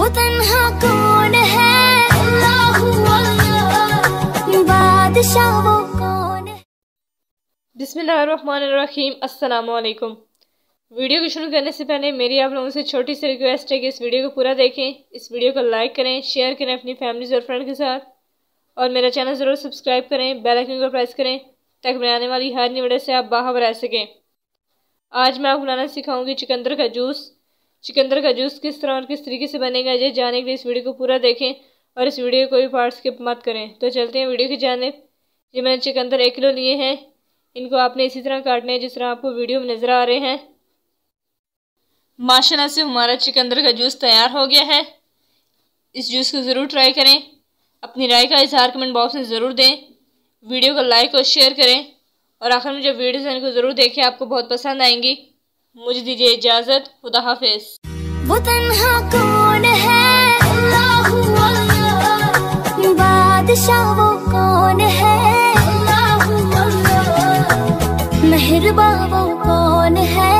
वो तन्हा कौन है? बादशाह वो कौन वीडियो को शुरू करने से पहले मेरी आप लोगों से छोटी सी रिक्वेस्ट है कि इस वीडियो को पूरा देखें। इस वीडियो को लाइक करें, शेयर करें अपनी फैमिली और फ्रेंड के साथ। और मेरा चैनल ज़रूर सब्सक्राइब करें, बेल आइकन को प्रेस करें, ताकि मैं आने वाली हर वीडियो से आप बाहर रह सकें। आज मैं आपको बनाना सिखाऊँगी चिकंदर का जूस। चिकंदर का जूस किस तरह और किस तरीके से बनेगा, ये जानने के लिए इस वीडियो को पूरा देखें और इस वीडियो को भी पार्ट स्किप मत करें। तो चलते हैं वीडियो की जानब। ये मैंने चिकंदर एक किलो लिए हैं। इनको आपने इसी तरह काटने हैं, जिस तरह आपको वीडियो में नज़र आ रहे हैं। माशाल्लाह से हमारा चिकंदर का जूस तैयार हो गया है। इस जूस को ज़रूर ट्राई करें। अपनी राय का इजहार कमेंट बॉक्स में ज़रूर दें। वीडियो को लाइक और शेयर करें। और आखिर में जो वीडियोस हैं, इनको ज़रूर देखें। आपको बहुत पसंद आएँगी। मुझे दीजिए इजाज़त, खुदा हाफिज। वो तन्हा कौन है? बादशाह वो कौन है? अल्लाहू अल्लाह। कौन वो